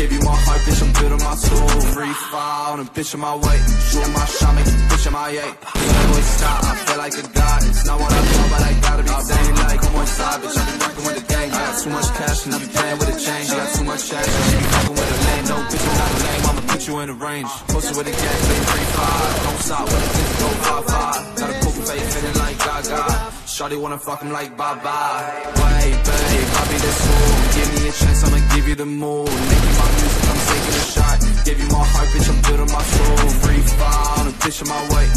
Give you my heart, bitch, I'm good my soul Free fall, bitch in my way Shoot my shot, make a bitch in my eight Can't stop, I feel like a god It's not what I do? You in the range. Posted with the gang, free five. Don't stop with the things go five five. Got a poker face feeling like Gaga. Shawty wanna fuck him like bye bye. Wait, babe, I'll be this fool. Give me a chance, I'ma give you the moon. Making my music, I'm taking a shot. Give you my heart, bitch, I'm building my soul. Free fall, and bitch in my way.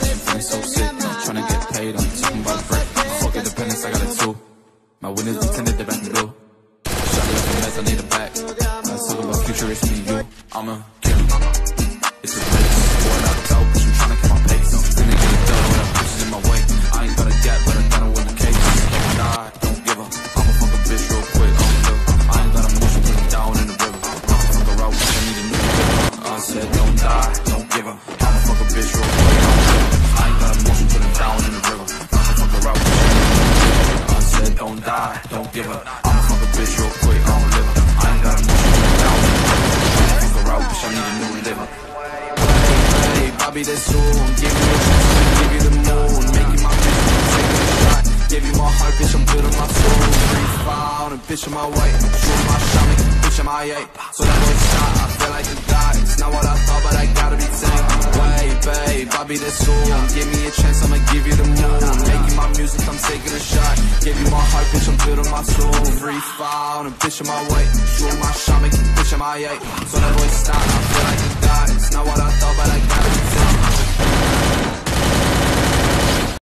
Feeling so sick. Trying to get paid, I'm talking about the break. Fuck independence, I got it too. My be tinted, they back in blue. Shawty up in mess, I need a back. I talk about future, it's me, you. I'm a killer. It's a race. Born out of doubt, die, give up. I'ma fuck a bitch real quick, I'm live. I ain't got a motion, down fuck a route, bitch, I need a new liver. Hey, Bobby, that's soon. Give me a chance, give you the moon. Making my music, I'm a shot. Give you my heart, bitch, I'm building my soul. Free fall, and bitch in my way. Shoot my shot, make a bitch in my eight. So that boy stop, I feel like a god. It's not what I thought, but I gotta be tame. Wait, babe, Bobby, that's soon. Give me a chance, I'ma give you the moon. Making my music, I'm a bitch on my way. Shoot my shot, make a bitch on my eight. So that voice stop, I feel like it dies. Not what I